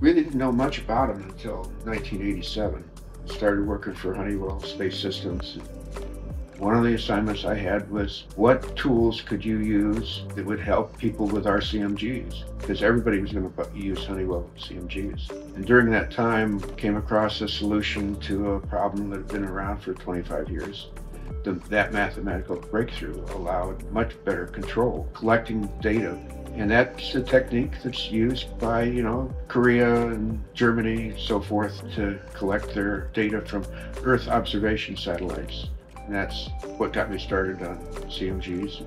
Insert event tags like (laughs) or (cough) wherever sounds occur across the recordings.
Really didn't know much about them until 1987. Started working for Honeywell Space Systems. One of the assignments I had was what tools could you use that would help people with RCMGs? Because everybody was going to use Honeywell CMGs. And during that time, came across a solution to a problem that had been around for 25 years. The, that mathematical breakthrough allowed much better control, collecting data and that's a technique that's used by, you know, Korea and Germany, and so forth, to collect their data from Earth observation satellites. And that's what got me started on CMGs.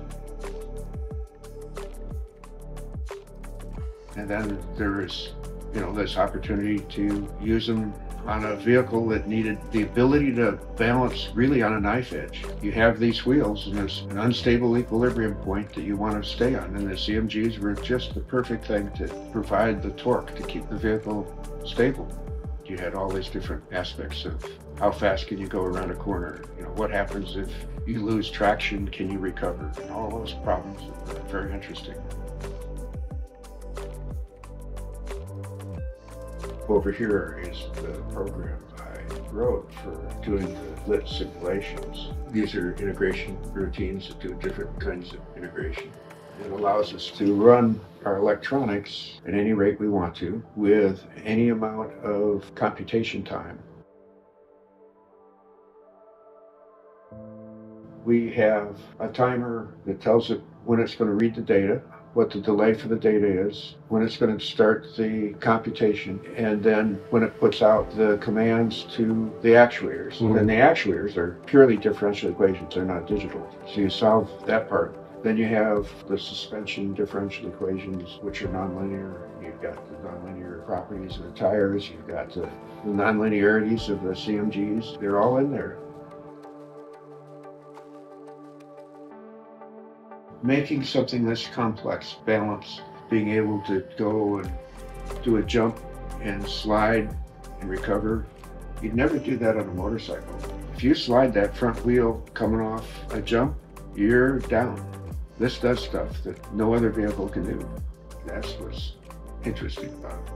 And then there is, you know, this opportunity to use them on a vehicle that needed the ability to balance really on a knife edge. You have these wheels and there's an unstable equilibrium point that you want to stay on and the CMGs were just the perfect thing to provide the torque to keep the vehicle stable. You had all these different aspects of how fast can you go around a corner, you know, what happens if you lose traction, can you recover, and all those problems are very interesting. Over here is the program I wrote for doing the lit simulations. These are integration routines that do different kinds of integration. It allows us to run our electronics at any rate we want to with any amount of computation time. We have a timer that tells it when it's going to read the data what the delay for the data is, when it's going to start the computation, and then when it puts out the commands to the actuators. Mm-hmm. And the actuators are purely differential equations, they're not digital. So you solve that part. Then you have the suspension differential equations, which are nonlinear. You've got the nonlinear properties of the tires, you've got the nonlinearities of the CMGs. They're all in there. Making something this complex, balance, being able to go and do a jump and slide and recover, you'd never do that on a motorcycle. If you slide that front wheel coming off a jump, you're down. This does stuff that no other vehicle can do. That's what's interesting about it.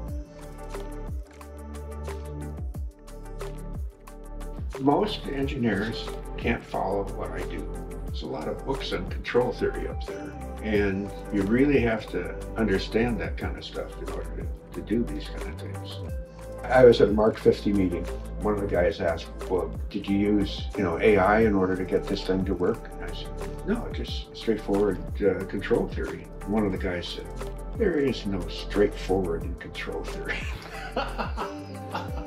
Most engineers can't follow what I do. There's a lot of books on control theory up there. And you really have to understand that kind of stuff in order to, to do these kind of things. I was at a Mark 50 meeting. One of the guys asked, well, did you use, you know, AI in order to get this thing to work? And I said, no, just straightforward uh, control theory. One of the guys said, there is no straightforward in control theory. (laughs)